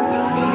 Música